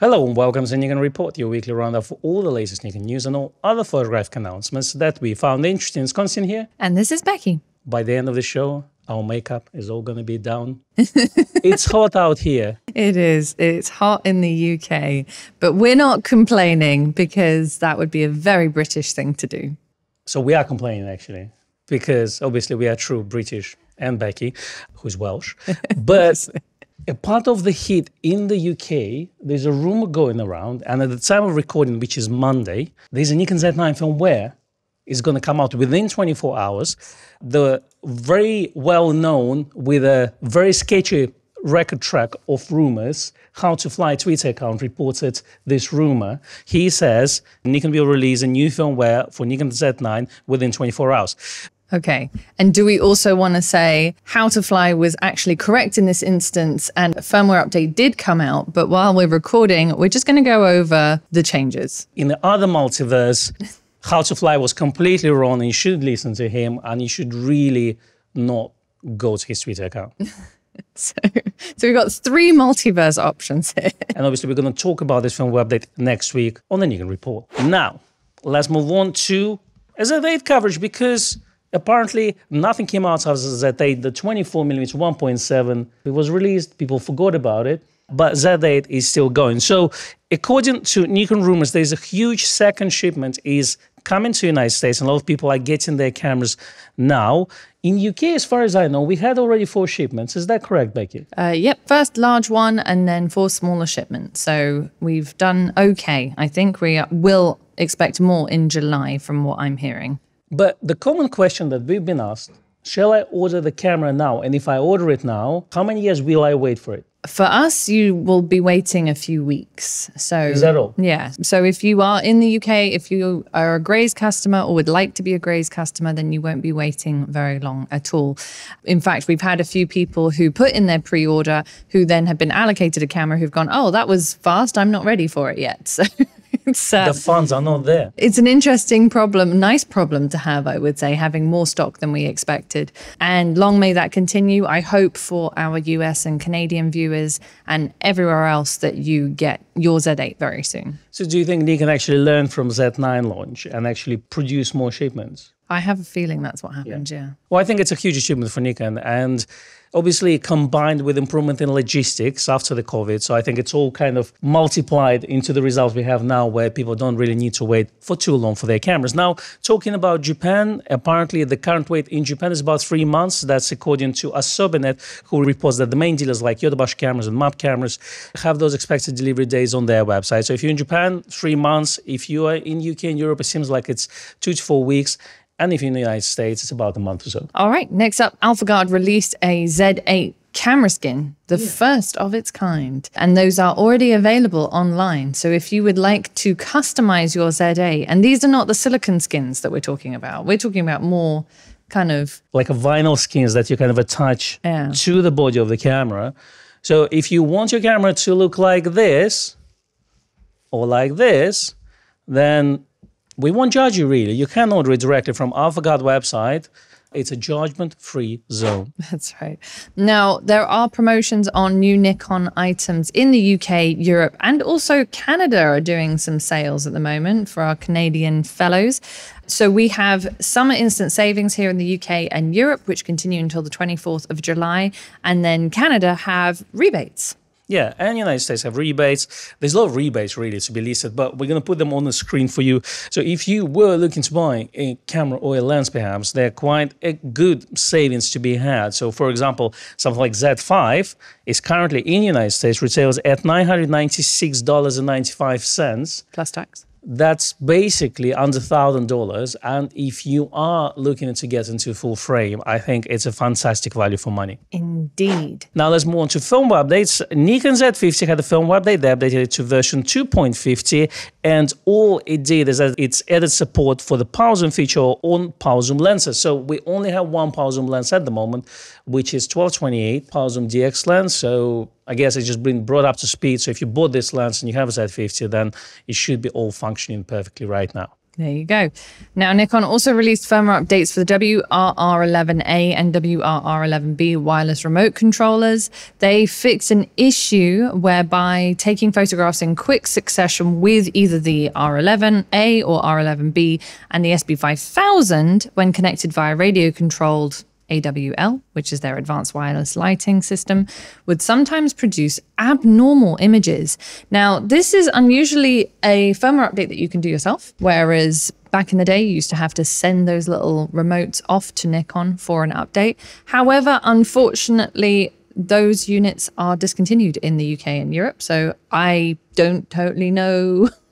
Hello and welcome to the Nikon Report, your weekly roundup for all the latest Nikon news and all other photographic announcements that we found interesting. It's Konstantin here. And this is Becky. By the end of the show, our makeup is all going to be down. it's hot out here. It is. It's hot in the UK, but we're not complaining because that would be a very British thing to do. So we are complaining actually, because obviously we are true British and Becky, who's Welsh. But a part of the heat in the UK, there's a rumor going around, and at the time of recording, which is Monday, there's a Nikon Z9 firmware is going to come out within 24 hours. The very well known with a very sketchy record track of rumors. How to Fly Twitter account reported this rumor. He says Nikon will release a new firmware for Nikon Z9 within 24 hours. Okay. And do we also want to say how to fly was actually correct in this instance and a firmware update did come out, but while we're recording, we're just going to go over the changes. In the other multiverse, how to Fly was completely wrong and you should listen to him and you should really not go to his Twitter account. so, so we've got three multiverse options here. and obviously we're going to talk about this firmware update next week on the Nikon Report. Now, let's move on to a Z8 coverage because Apparently, nothing came out of Z8. The 24mm 1.7 it was released. People forgot about it, but Z8 is still going. So, according to Nikon rumors, there's a huge second shipment is coming to the United States, and a lot of people are getting their cameras now. In UK, as far as I know, we had already four shipments. Is that correct, Becky? Uh, yep, first large one, and then four smaller shipments. So we've done okay. I think we will expect more in July, from what I'm hearing. But the common question that we've been asked shall I order the camera now? And if I order it now, how many years will I wait for it? For us, you will be waiting a few weeks. So is that all? Yeah. So if you are in the UK, if you are a Grays customer or would like to be a Grays customer, then you won't be waiting very long at all. In fact, we've had a few people who put in their pre-order who then have been allocated a camera who've gone, oh, that was fast. I'm not ready for it yet. So uh, the funds are not there. It's an interesting problem, nice problem to have, I would say, having more stock than we expected. And long may that continue. I hope for our US and Canadian viewers and everywhere else that you get your Z8 very soon. So, do you think they can actually learn from Z9 launch and actually produce more shipments? I have a feeling that's what happened, yeah. yeah. Well, I think it's a huge achievement for Nikon. And obviously combined with improvement in logistics after the COVID. So I think it's all kind of multiplied into the results we have now where people don't really need to wait for too long for their cameras. Now, talking about Japan, apparently the current wait in Japan is about three months. That's according to Asobinet, who reports that the main dealers like Yodobashi cameras and MAP cameras have those expected delivery days on their website. So if you're in Japan, three months. If you are in UK and Europe, it seems like it's two to four weeks. And if you're in the United States, it's about a month or so. All right. Next up, AlphaGuard released a Z8 camera skin, the yeah. first of its kind. And those are already available online. So if you would like to customize your Z8, and these are not the silicon skins that we're talking about, we're talking about more kind of like a vinyl skins that you kind of attach yeah. to the body of the camera. So if you want your camera to look like this or like this, then we won't judge you really. You can order it directly from AlphaGuard website. It's a judgment free zone. That's right. Now, there are promotions on new Nikon items in the UK, Europe, and also Canada are doing some sales at the moment for our Canadian fellows. So we have summer instant savings here in the UK and Europe, which continue until the 24th of July. And then Canada have rebates. Yeah, and the United States have rebates. There's a lot of rebates really to be listed, but we're going to put them on the screen for you. So if you were looking to buy a camera or a lens, perhaps they're quite a good savings to be had. So for example, something like Z5 is currently in the United States retails at $996.95 plus tax that's basically under thousand dollars. And if you are looking to get into full frame, I think it's a fantastic value for money. Indeed. Now let's move on to firmware updates. Nikon Z50 had a firmware update. They updated it to version 2.50, and all it did is that it's added support for the power zoom feature on power zoom lenses. So we only have one power zoom lens at the moment, which is 1228 power zoom DX lens. So I guess it's just been brought up to speed. So if you bought this lens and you have a Z50, then it should be all functioning perfectly right now. There you go. Now, Nikon also released firmware updates for the WRR11A and WRR11B wireless remote controllers. They fixed an issue whereby taking photographs in quick succession with either the R11A or R11B and the SB5000 when connected via radio controlled AWL, which is their advanced wireless lighting system, would sometimes produce abnormal images. Now, this is unusually a firmware update that you can do yourself, whereas back in the day, you used to have to send those little remotes off to Nikon for an update. However, unfortunately, those units are discontinued in the UK and Europe, so I don't totally know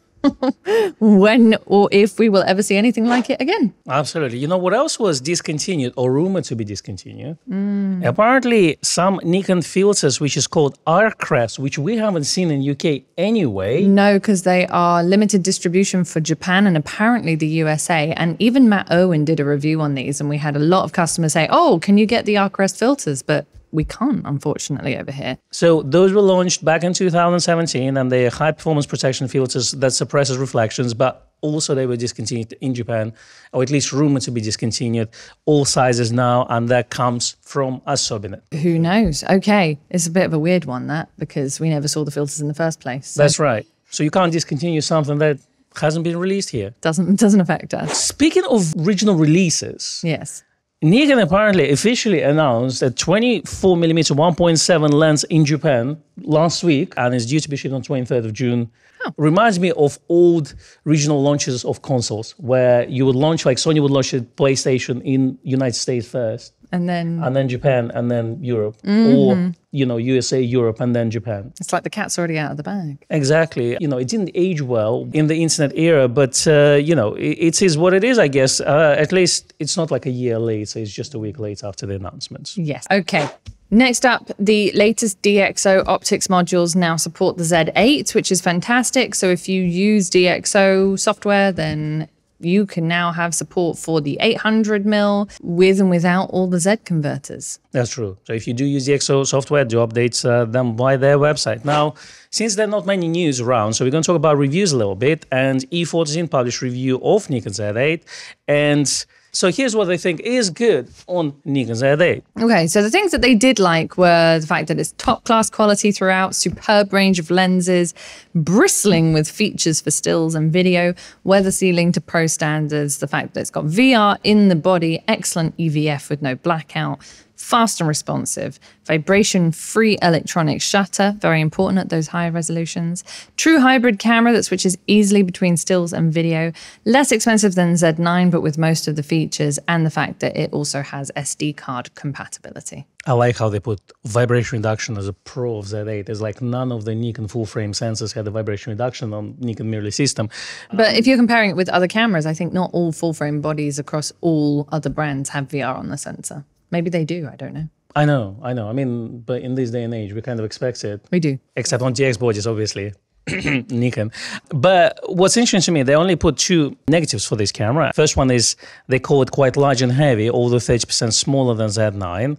when or if we will ever see anything like it again. Absolutely. You know what else was discontinued or rumored to be discontinued? Mm. Apparently, some Nikon filters, which is called Arcrest, which we haven't seen in UK anyway. No, because they are limited distribution for Japan and apparently the USA. And even Matt Irwin did a review on these, and we had a lot of customers say, "Oh, can you get the Arcrest filters?" But we can't, unfortunately, over here. So those were launched back in 2017, and they're high performance protection filters that suppresses reflections, but also they were discontinued in Japan, or at least rumored to be discontinued, all sizes now, and that comes from Asobinet. Who knows? Okay, it's a bit of a weird one that because we never saw the filters in the first place. So. That's right. So you can't discontinue something that hasn't been released here. Doesn't doesn't affect us. Speaking of original releases, yes. Nikon apparently officially announced a 24mm 1.7 lens in Japan last week and is due to be shipped on 23rd of June. Oh. Reminds me of old regional launches of consoles where you would launch, like Sony would launch a PlayStation in United States first and then and then Japan and then Europe. Mm-hmm. or you know USA Europe and then Japan. It's like the cat's already out of the bag. Exactly. You know it didn't age well in the internet era but uh, you know it, it is what it is I guess. Uh, at least it's not like a year late so it's just a week late after the announcements. Yes. Okay. Next up, the latest DxO optics modules now support the Z8, which is fantastic. So if you use DxO software, then you can now have support for the 800 mil with and without all the Z converters. That's true. So if you do use DxO software, do updates uh, them by their website. Now, since there are not many news around, so we're going to talk about reviews a little bit. And E14 published review of Nikon Z8 and so here's what I think is good on Nikon Z8. Okay, so the things that they did like were the fact that it's top class quality throughout, superb range of lenses, bristling with features for stills and video, weather sealing to pro standards, the fact that it's got VR in the body, excellent EVF with no blackout, fast and responsive, vibration free electronic shutter, very important at those higher resolutions, true hybrid camera that switches easily between stills and video, less expensive than Z9, but with most of the features, and the fact that it also has SD card compatibility. I like how they put vibration reduction as a pro of Z8. It's like none of the Nikon full frame sensors had the vibration reduction on Nikon mirrorless system. But um, if you're comparing it with other cameras, I think not all full frame bodies across all other brands have VR on the sensor. Maybe they do. I don't know. I know, I know. I mean, but in this day and age, we kind of expect it. We do. Except on DX bodies, obviously. Nikon. But what's interesting to me, they only put two negatives for this camera. First one is they call it quite large and heavy, although 30% smaller than Z9.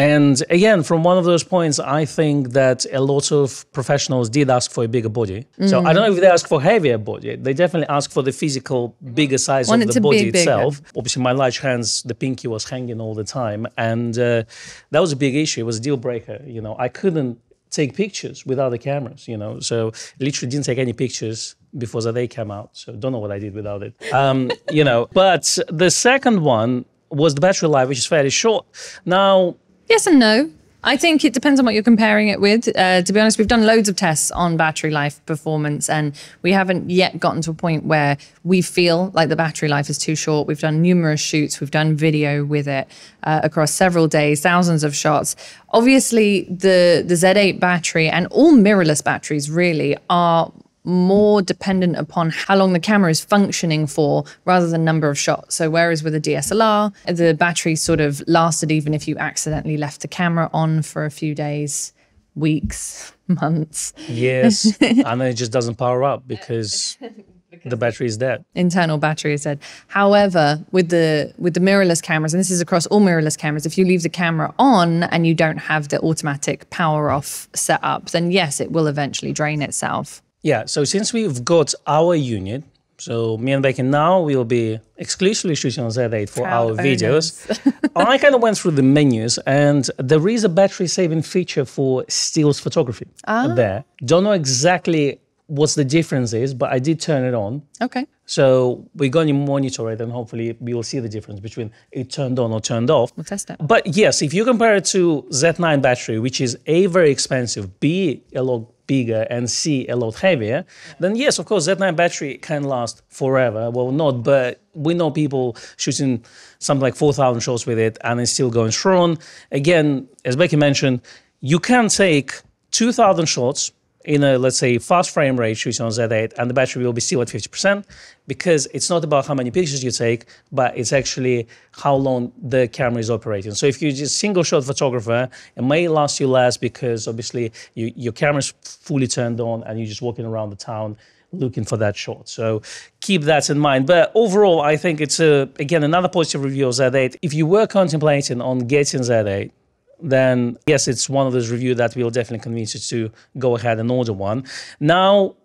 And again, from one of those points, I think that a lot of professionals did ask for a bigger body. Mm. So I don't know if they ask for heavier body. They definitely ask for the physical bigger size Want of the body itself. Obviously, my large hands, the pinky was hanging all the time, and uh, that was a big issue. It was a deal breaker. You know, I couldn't take pictures without the cameras. You know, so literally didn't take any pictures before the day came out. So don't know what I did without it. Um, you know, but the second one was the battery life, which is fairly short. Now Yes and no. I think it depends on what you're comparing it with. Uh, to be honest, we've done loads of tests on battery life performance, and we haven't yet gotten to a point where we feel like the battery life is too short. We've done numerous shoots, we've done video with it uh, across several days, thousands of shots. Obviously, the the Z8 battery and all mirrorless batteries really are more dependent upon how long the camera is functioning for rather than number of shots. So whereas with a DSLR, the battery sort of lasted even if you accidentally left the camera on for a few days, weeks, months. Yes. and then it just doesn't power up because the battery is dead. Internal battery is dead. However, with the with the mirrorless cameras, and this is across all mirrorless cameras, if you leave the camera on and you don't have the automatic power off set up, then yes, it will eventually drain itself. Yeah, so since we've got our unit So me and Becky now will be exclusively shooting on Z8 for Proud our videos. I kind of went through the menus, and there is a battery saving feature for stills photography ah. there. Don't know exactly what the difference is, but I did turn it on. Okay. So we're going to monitor it, and hopefully we will see the difference between it turned on or turned off. We'll test it. But yes, if you compare it to Z9 battery, which is A, very expensive, B, a lot bigger, and C, a lot heavier, then yes, of course, Z9 battery can last forever. Well, not, but we know people shooting something like 4,000 shots with it and it's still going strong. Again, as Becky mentioned, you can take 2,000 shots in a let's say fast frame rate shooting on Z8 and the battery will be still at 50% because it's not about how many pictures you take but it's actually how long the camera is operating. So if you're just single shot photographer it may last you less because obviously you, your camera's fully turned on and you're just walking around the town looking for that shot. So keep that in mind. But overall i think it's a again another positive review of z8 if you were contemplating on getting z8 then yes, it's one of those reviews that will definitely convince you to go ahead and order one. Now,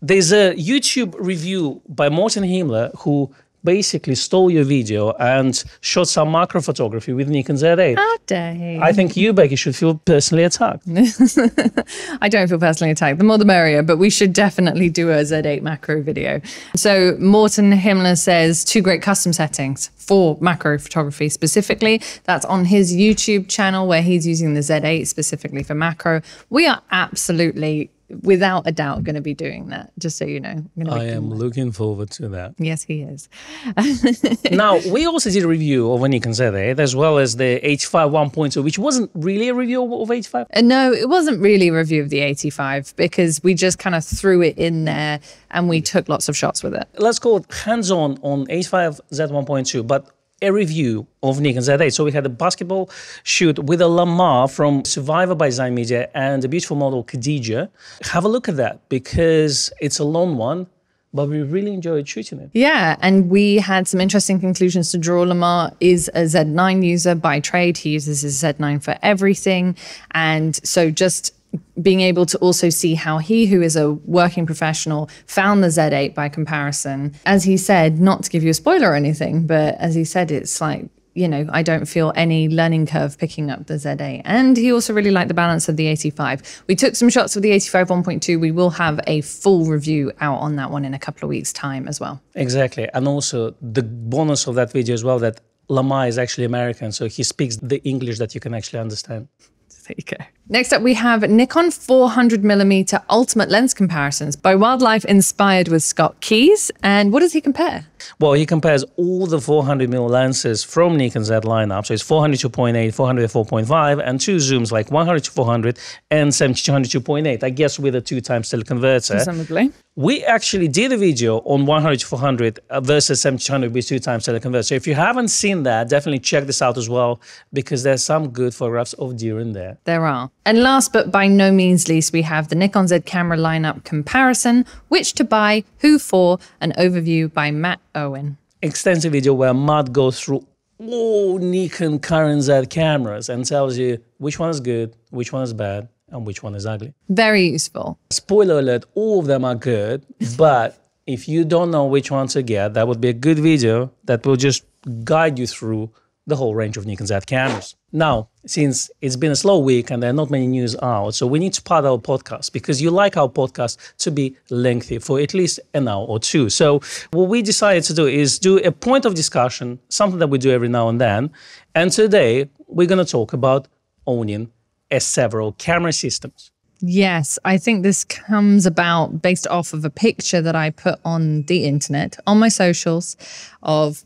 there's a YouTube review by Morten Hilmer who basically stole your video and shot some macro photography with Nikon Z8. How ah, dare I think you, Becky, should feel personally attacked. I don't feel personally attacked. The more the merrier, but we should definitely do a Z8 macro video. So Morten Hilmer says two great custom settings for macro photography specifically. That's on his YouTube channel where he's using the Z8 specifically for macro. We are absolutely, without a doubt, going to be doing that. Just so you know, I'm I am doing looking forward to that. that. Yes, he is. now, we also did a review of a Nikon Z8 as well as the 85 1.2, which wasn't really a review of 85. Uh, No, it wasn't really a review of the 85 because we just kind of threw it in there and we took lots of shots with it. let's call it hands-on on 85 Z1.2, but a review of Nikon Z8. So we had a basketball shoot with a Lamar from Survivor by Zine Media and a beautiful model Khadija. Have a look at that because it's a long one, but we really enjoyed shooting it. Yeah, and we had some interesting conclusions to draw. Lamar is a Z9 user by trade. He uses his Z9 for everything. And so just being able to also see how he, who is a working professional, found the Z8 by comparison. As he said, not to give you a spoiler or anything, but as he said, it's like, you know, I don't feel any learning curve picking up the Z8. And he also really liked the balance of the 85. We took some shots with the 85 1.2. We will have a full review out on that one in a couple of weeks' time as well. Exactly. And also the bonus of that video as well that Lamar is actually American, so he speaks the English that you can actually understand. There you go. Next up, we have Nikon 400mm ultimate lens comparisons by Wildlife inspired with Scott Keys. And what does he compare? Well, he compares all the 400 mm lenses from Nikon Z lineup. So it's 400 to 2.8, 400 to 4.5, and two zooms like 100 to 400 and 70 to 100 2.8. I guess with a two times teleconverter. Presumably. We actually did a video on 100 to 400 uh, versus 70 to 100 with two times teleconverter. So if you haven't seen that, definitely check this out as well because there's some good photographs of deer in there. There are. And last but by no means least, we have the Nikon Z camera lineup comparison, which to buy, who for, an overview by Matt Irwin. Extensive video where Matt goes through all Nikon current Z cameras and tells you which one is good, which one is bad, and which one is ugly. Very useful. Spoiler alert, all of them are good, but if you don't know which one to get, that would be a good video that will just guide you through the whole range of Nikon Z cameras. Now, since it's been a slow week and there are not many news out, so we need to pad our podcast because you like our podcast to be lengthy for at least an hour or two. So, what we decided to do is do a point of discussion, something that we do every now and then. And today, we're going to talk about owning a several camera systems. Yes, I think this comes about based off of a picture that I put on the internet, on my socials, of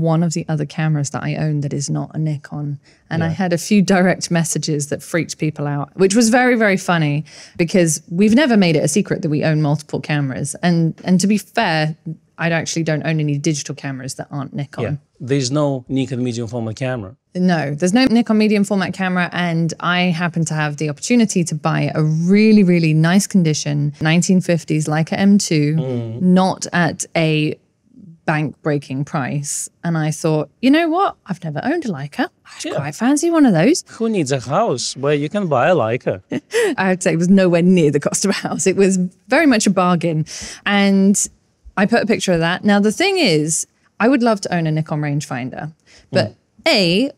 one of the other cameras that I own that is not a Nikon. And I had a few direct messages that freaked people out, which was very, very funny because we've never made it a secret that we own multiple cameras. And and to be fair, I actually don't own any digital cameras that aren't Nikon. Yeah. There's no Nikon medium format camera. No, there's no Nikon medium format camera, and I happen to have the opportunity to buy a really, really nice condition 1950s Leica M2, not at a bank breaking price. And I thought, you know what? I've never owned a Leica. I Yeah. quite fancy one of those. Who needs a house where you can buy a Leica? I would say it was nowhere near the cost of a house. It was very much a bargain. And I put a picture of that. Now, the thing is, I would love to own a Nikon rangefinder, but hmm. A,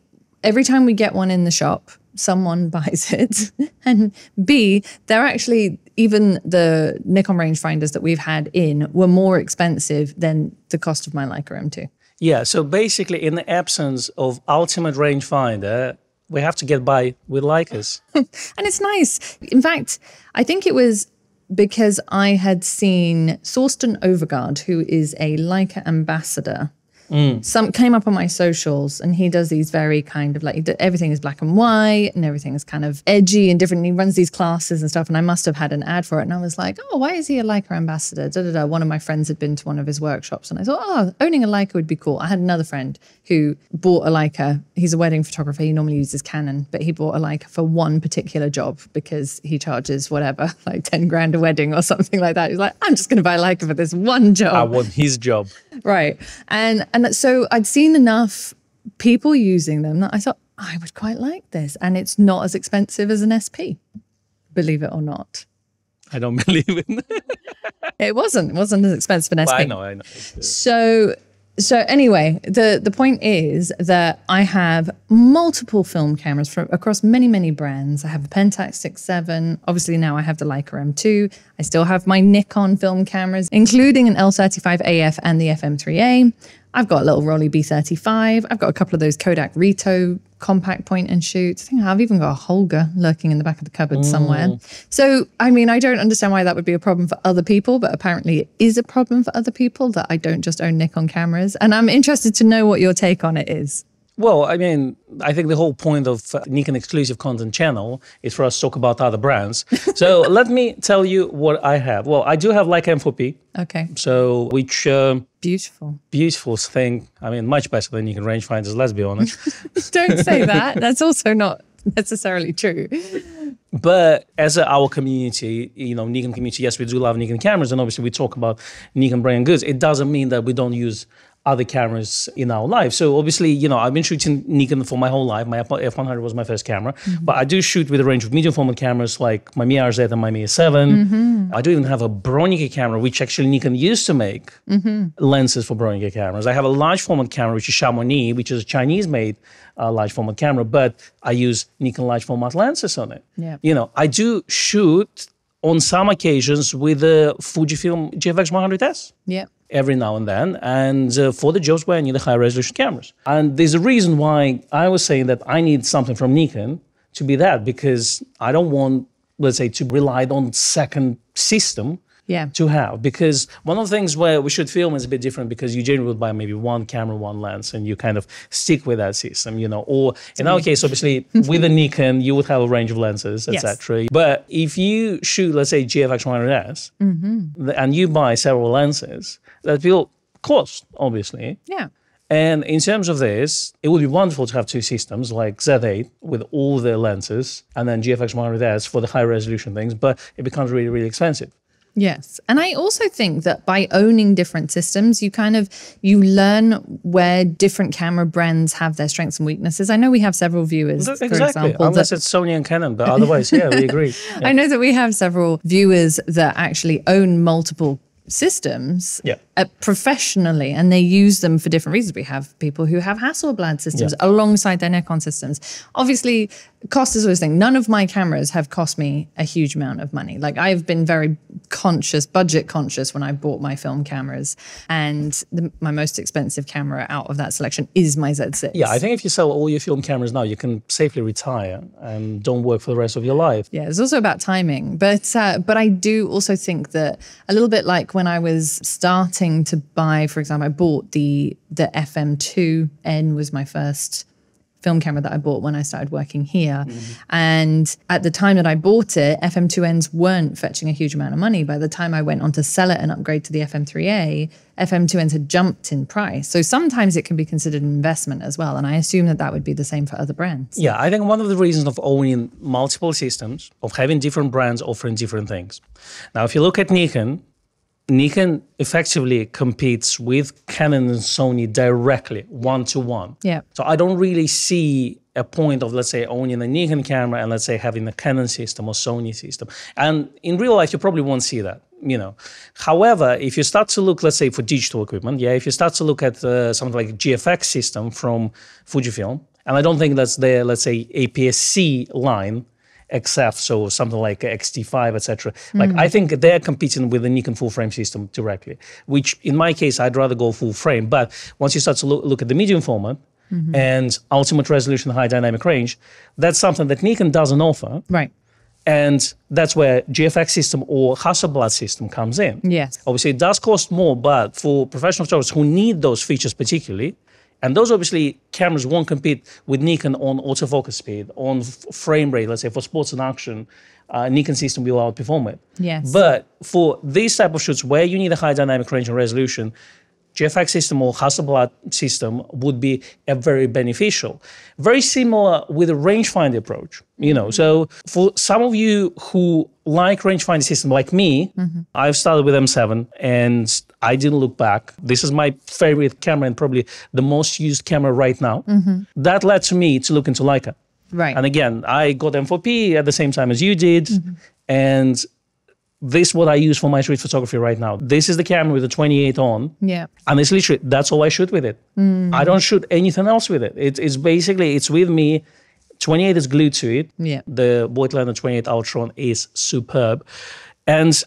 every time we get one in the shop, someone buys it. and B, they're actually, even the Nikon rangefinders that we've had in were more expensive than the cost of my Leica M2. Yeah, so basically, in the absence of ultimate rangefinder, we have to get by with Leicas. And it's nice. In fact, I think it was because I had seen Thorsten Overgaard, who is a Leica ambassador. Mm. Some came up on my socials, and he does these very kind of like everything is black and white, and everything is kind of edgy and different. And he runs these classes and stuff. And I must have had an ad for it, and I was like, oh, why is he a Leica ambassador? Da da da. One of my friends had been to one of his workshops, and I thought, oh, owning a Leica would be cool. I had another friend who bought a Leica. He's a wedding photographer. He normally uses Canon, but he bought a Leica for one particular job because he charges whatever, like 10 grand a wedding or something like that. He's like, I'm just going to buy a Leica for this one job. I want his job. Right. And and so I'd seen enough people using them that I thought I would quite like this. And it's not as expensive as an SP, believe it or not. I don't believe it. It wasn't. It wasn't as expensive an SP. I know, I know. Uh, so so anyway, the the point is that I have multiple film cameras from across many many brands. I have a Pentax 6.7. Obviously now I have the Leica M2. I still have my Nikon film cameras, including an L35 AF and the FM3A. I've got a little Rollei B35. I've got a couple of those Kodak Rito compact point and shoots. I think I've even got a Holga lurking in the back of the cupboard mm. somewhere. So, I mean, I don't understand why that would be a problem for other people, but apparently it is a problem for other people that I don't just own Nikon cameras. And I'm interested to know what your take on it is. Well, I mean, I think the whole point of uh, Nikon exclusive content channel is for us to talk about other brands. so let me tell you what I have. Well, I do have Leica M4P, Okay, so which uh, beautiful. beautiful thing. I mean, much better than Nikon rangefinders. Let's be honest. Don't say that. That's also not necessarily true. But as a, our community, you know, Nikon community, yes, we do love Nikon cameras, and obviously we talk about Nikon brand goods. It doesn't mean that we don't use other cameras in our life. So obviously, you know, I've been shooting Nikon for my whole life. My F100 was my first camera, mm-hmm. but I do shoot with a range of medium format cameras like my Mamiya RZ and my Mamiya 7. Mm-hmm. I do even have a Bronica camera, which actually Nikon used to make mm-hmm. lenses for Bronica cameras. I have a large format camera, which is Chamonix, which is a Chinese-made uh, large format camera, but I use Nikon large format lenses on it. Yeah. You know, I do shoot on some occasions with a Fujifilm GFX 100S Yeah. Every now and then, and uh, for the jobs where I need high resolution cameras. And there's a reason why I was saying that I need something from Nikon to be that because I don't want, let's say, to rely on second system Yeah. to have because one of the things where we should film is a bit different because you generally would buy maybe one camera one lens and you kind of stick with that system you know or in our case obviously with a nikon you would have a range of lenses Yes. etc but if you shoot let's say gfx 100s Mm-hmm. and you buy several lenses that will cost obviously Yeah. and in terms of this, it would be wonderful to have two systems like Z8 with all the lenses and then GFX 100S for the high resolution things, but it becomes really, really expensive. Yes. And I also think that by owning different systems, you kind of you learn where different camera brands have their strengths and weaknesses. I know we have several viewers, for example, Unless that, it's Sony and Canon, but otherwise, yeah, we agree. I know that we have several viewers that actually own multiple systems Yeah. uh, professionally and they use them for different reasons. We have people who have Hasselblad systems Yeah. alongside their Nikon systems. Obviously, cost is always thing. None of my cameras have cost me a huge amount of money. Like I've been very conscious, budget conscious when I bought my film cameras. And the, my most expensive camera out of that selection is my Z6. Yeah, I think if you sell all your film cameras now, you can safely retire and don't work for the rest of your life. Yeah, it's also about timing, but uh, but I do also think that a little bit like when I was starting to buy, for example, I bought the the FM2N was my first film camera that I bought when I started working here, mm-hmm. and at the time that I bought it, FM2Ns weren't fetching a huge amount of money. By the time I went on to sell it and upgrade to the FM3A, FM2Ns had jumped in price. So sometimes it can be considered an investment as well, and I assume that that would be the same for other brands. Yeah, I think one of the reasons of owning multiple systems, of having different brands offering different things. Now, if you look at Nikon, Nikon effectively competes with Canon and Sony directly, one to one. Yeah. So I don't really see a point of let's say owning a Nikon camera and let's say having a Canon system or Sony system. And in real life, you probably won't see that. You know, however, if you start to look, let's say for digital equipment, yeah, if you start to look at uh, something like GFX system from Fujifilm, and I don't think that's their let's say APS-C line, XF, so something like XT5, etc. Like hmm. I think they're competing with the Nikon full frame system directly. Which in my case, I'd rather go full frame. But once you start to look, look at the medium format mm-hmm. and ultimate resolution, high dynamic range, that's something that Nikon doesn't offer. Right. And that's where GFX system or Hasselblad system comes in. Yes. Obviously, it does cost more, but for professional photographers who need those features particularly, and those obviously cameras won't compete with Nikon on autofocus speed, on f- frame rate. Let's say for sports and action, uh, Nikon system will outperform it. Yes. But for these type of shoots where you need a high dynamic range and resolution, GFX system or Hasselblad system would be a very beneficial. Very similar with a rangefinder approach. You know, so for some of you who like rangefinder system like me, I've started with M7 and I didn't look back. This is my favorite camera and probably the most used camera right now. Mm-hmm. That led to me to look into Leica. Right. And again, I got M4P at the same time as you did. Mm-hmm. And this is what I use for my street photography right now. This is the camera with the 28 on. yeah. And it's literally, that's all I shoot with it. Mm-hmm. I don't shoot anything else with it. it. It's basically, it's with me. 28 is glued to it. Yeah. The Voigtlander 28 Ultron is superb. And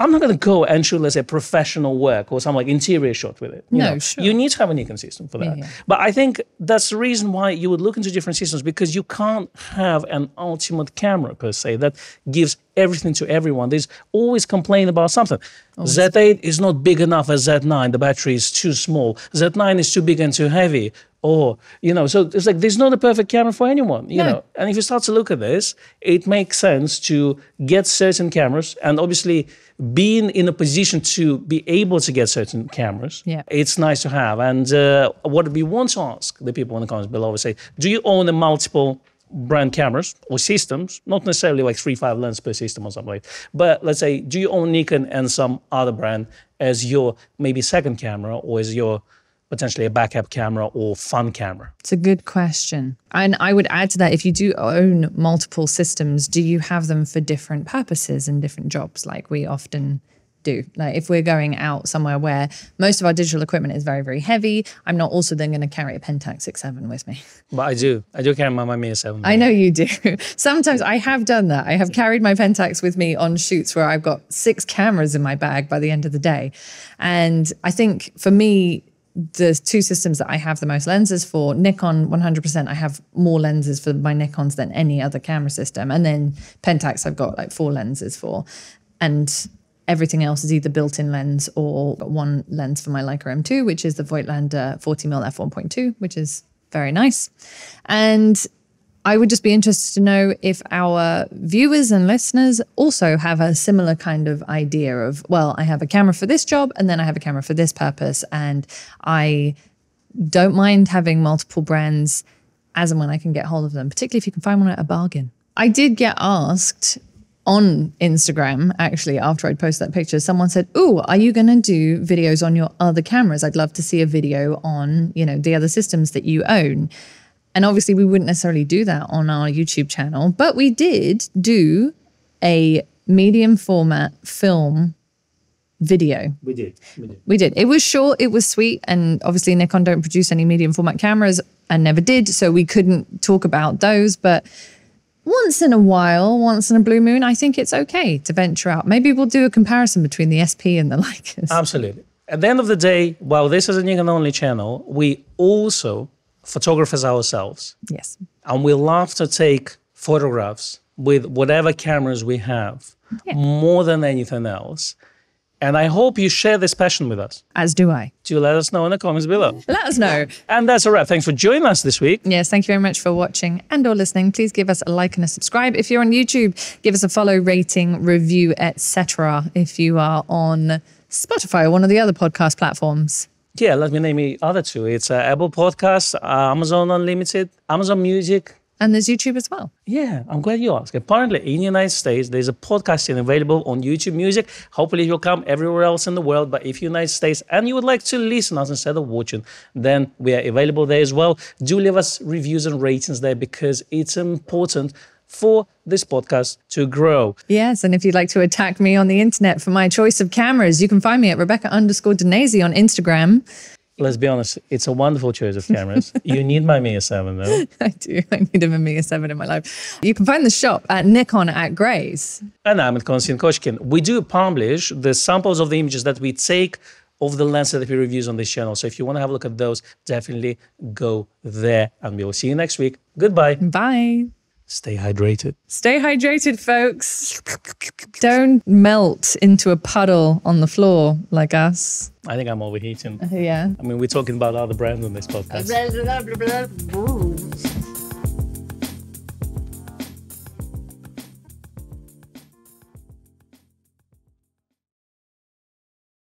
I'm not going to go and shoot, let's say, professional work or some like interior shot with it. You No, know, sure. You need to have an Nikon system for that. Yeah. But I think that's the reason why you would look into different systems because you can't have an ultimate camera per se that gives everything to everyone. There's always complaint about something. Z8 is not big enough as Z9. The battery is too small. Z9 is too big and too heavy. Or, you know, so it's like there's not a perfect camera for anyone, you No. know. And if you start to look at this, it makes sense to get certain cameras and obviously being in a position to be able to get certain cameras. Yeah. It's nice to have. And uh, what we want to ask the people in the comments below is say, do you own a multiple brand cameras or systems? Not necessarily like three, five lens per system or something like But let's say, do you own Nikon and some other brand as your maybe second camera or as your potentially a backup camera or fun camera? It's a good question. And I would add to that if you do own multiple systems, do you have them for different purposes and different jobs like we often do? Like if we're going out somewhere where most of our digital equipment is very, very heavy, I'm not also then going to carry a Pentax 6.7 with me. But I do. I do carry my Mamiya 7. I know you do. Sometimes I have done that. I have carried my Pentax with me on shoots where I've got six cameras in my bag by the end of the day. And I think for me, the two systems that I have the most lenses for, Nikon 100%, I have more lenses for my Nikons than any other camera system. And then Pentax, I've got like four lenses for. And everything else is either built-in lens or one lens for my Leica M2, which is the Voigtlander 40mm f1.2, which is very nice. And I would just be interested to know if our viewers and listeners also have a similar kind of idea of, well, I have a camera for this job and then I have a camera for this purpose. And I don't mind having multiple brands as and when I can get hold of them, particularly if you can find one at a bargain. I did get asked on Instagram, actually, after I'd posted that picture, someone said, Oh, are you going to do videos on your other cameras? I'd love to see a video on, you know, the other systems that you own. And obviously, we wouldn't necessarily do that on our YouTube channel, but we did do a medium format film video. We did. We did. We did. It was short, it was sweet, and obviously Nikon don't produce any medium format cameras and never did, so we couldn't talk about those. But once in a while, once in a blue moon, I think it's okay to venture out. Maybe we'll do a comparison between the SP and the Leicas. Absolutely. At the end of the day, while this is a Nikon only channel, we also photographers ourselves. yes. And we love to take photographs with whatever cameras we have more than anything else. And I hope you share this passion with us. As do I. Do let us know in the comments below. Let us know. And that's a wrap. Thanks for joining us this week. Yes, thank you very much for watching and or listening. Please give us a like and a subscribe. If you're on YouTube, give us a follow, rating, review, etc. If you are on Spotify or one of the other podcast platforms. Yeah, let me name the other two. It's uh, Apple Podcasts, uh, Amazon Unlimited, Amazon Music, And there's YouTube as well. Yeah, I'm glad you asked. Apparently, in the United States, there's a podcasting available on YouTube Music. Hopefully, it will come everywhere else in the world. But if you're United States and you would like to listen us instead of watching, then we are available there as well. Do leave us reviews and ratings there because it's important for this podcast to grow. Yes, and if you'd like to attack me on the internet for my choice of cameras, you can find me at Rebecca underscore Danese on Instagram. Let's be honest, it's a wonderful choice of cameras. you need my Mia 7 though. I do. I need a Mamiya 7 in my life. You can find the shop at Nikon at Grays. And I'm at Konstantin Kochkin. We do publish the samples of the images that we take of the lenses that we reviews on this channel. So if you want to have a look at those, definitely go there. And we will see you next week. Goodbye. Bye. Stay hydrated. Stay hydrated, folks. Don't melt into a puddle on the floor like us. I think I'm overheating. Uh, yeah. I mean, we're talking about other brands on this podcast.